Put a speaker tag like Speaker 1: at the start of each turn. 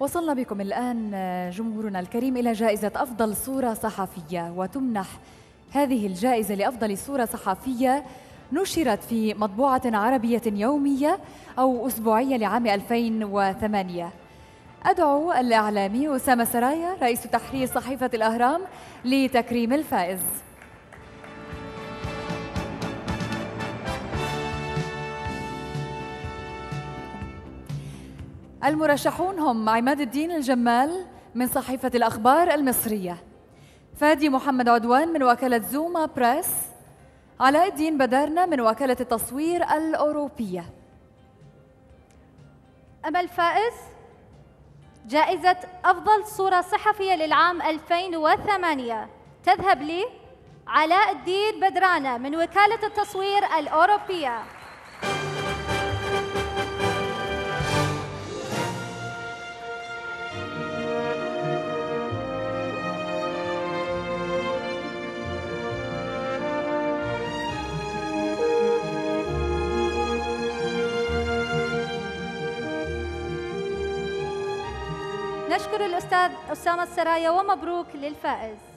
Speaker 1: وصلنا بكم الآن جمهورنا الكريم إلى جائزة أفضل صورة صحفية. وتمنح هذه الجائزة لأفضل صورة صحفية نشرت في مطبوعة عربية يومية أو أسبوعية لعام 2008 أدعو الإعلامي أسامة سرايا رئيس تحرير صحيفة الأهرام لتكريم الفائز. المرشحون هم عماد الدين الجمال من صحيفة الأخبار المصرية فادي محمد عدوان من وكالة زوما بريس علاء الدين بدرنا من وكالة التصوير الأوروبية.
Speaker 2: أما الفائز جائزة أفضل صورة صحفية للعام 2008 تذهب لي علاء الدين بدرانة من وكالة التصوير الأوروبية. نشكر الأستاذ أسامة السرايا ومبروك للفائز.